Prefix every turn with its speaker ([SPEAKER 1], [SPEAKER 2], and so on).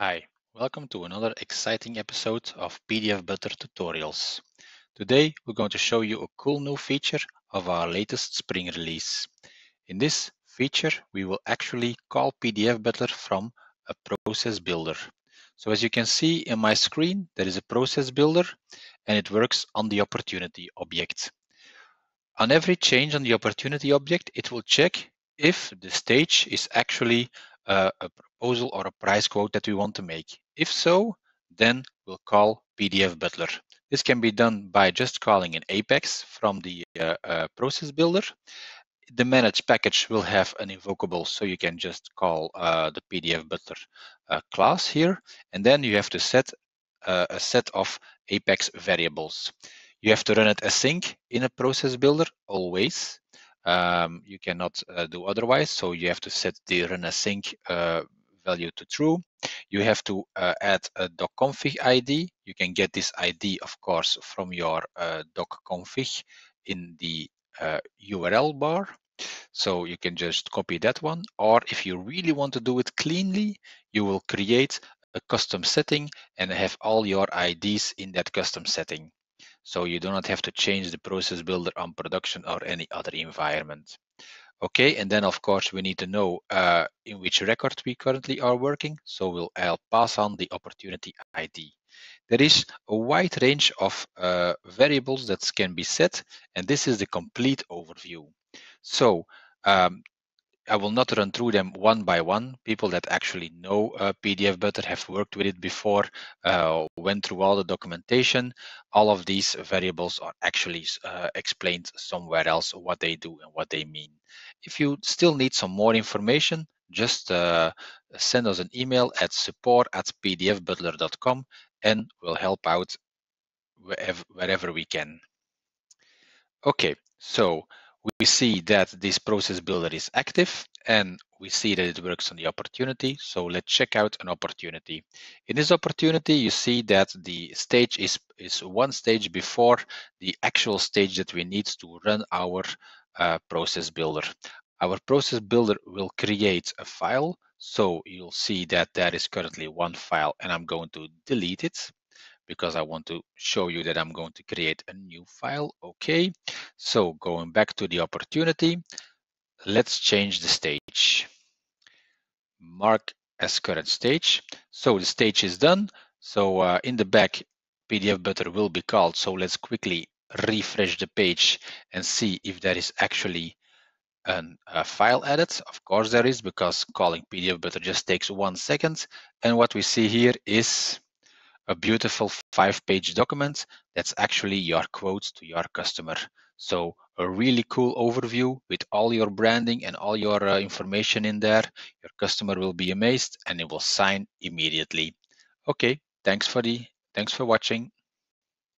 [SPEAKER 1] Hi, welcome to another exciting episode of PDF Butler tutorials. Today we're going to show you a cool new feature of our latest Spring release. In this feature, we will actually call PDF Butler from a process builder. So as you can see in my screen, there is a process builder and it works on the opportunity object. On every change on the opportunity object, it will check if the stage is actually uh, a proposal or a price quote that we want to make. If so, then we'll call PDF Butler. This can be done by just calling an Apex from the uh, uh, process builder. The managed package will have an invocable, so you can just call uh, the PDF Butler uh, class here, and then you have to set uh, a set of Apex variables. You have to run it async in a process builder always. Um, you cannot uh, do otherwise, so you have to set the run async value to true. You have to uh, add a docconfig ID. You can get this ID, of course, from your uh, docconfig in the uh, URL bar. So you can just copy that one. Or if you really want to do it cleanly, you will create a custom setting and have all your IDs in that custom setting. So you do not have to change the process builder on production or any other environment. Okay, and then of course we need to know uh, in which record we currently are working. So we'll I'll pass on the opportunity ID. There is a wide range of uh, variables that can be set, and this is the complete overview. So um, I will not run through them one by one. People that actually know uh, PDF Butler have worked with it before, uh, went through all the documentation. All of these variables are actually uh, explained somewhere else what they do and what they mean. If you still need some more information, just uh, send us an email at support at pdfbutler.com and we'll help out wherever, wherever we can. Okay, so we see that this process builder is active and we see that it works on the opportunity. So let's check out an opportunity. In this opportunity, you see that the stage is, is one stage before the actual stage that we need to run our uh, process builder. Our process builder will create a file. So you'll see that there is currently one file and I'm going to delete it because I want to show you that I'm going to create a new file. Okay, so going back to the opportunity, let's change the stage. Mark as current stage. So the stage is done. So uh, in the back, PDF Butler will be called. So let's quickly refresh the page and see if there is actually an, a file added. Of course there is because calling PDF Butler just takes one second. And what we see here is a beautiful five-page document that's actually your quotes to your customer. So a really cool overview with all your branding and all your uh, information in there. Your customer will be amazed and it will sign immediately. Okay, thanks for the thanks for watching.